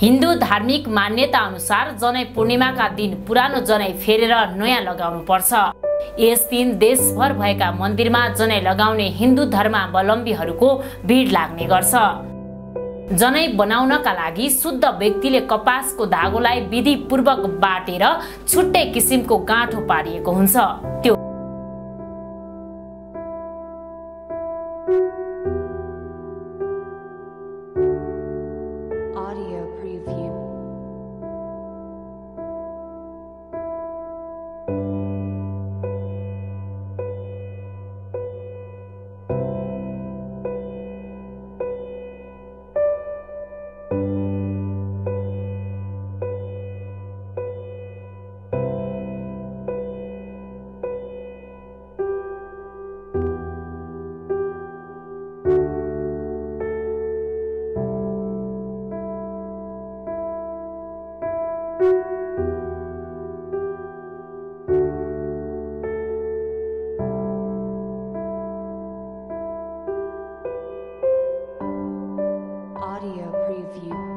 हिन्दू धार्मिक मान्यता अनुसार जनै पूर्णिमाका दिन पुरानो जनै फेरेर नयाँ लगाउनु पर्छ। यस दिन देशभर भएका मन्दिरमा जनै लगाउने हिन्दू धर्मावलम्बीहरूको भिड लाग्ने गर्छ। जनै बनाउनका लागि शुद्ध व्यक्तिले कपासको धागोलाई विधिपूर्वक बाटेर छुट्टै किसिमको गाँठो पारिएको हुन्छ। त्यो preview. Audio preview.